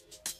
you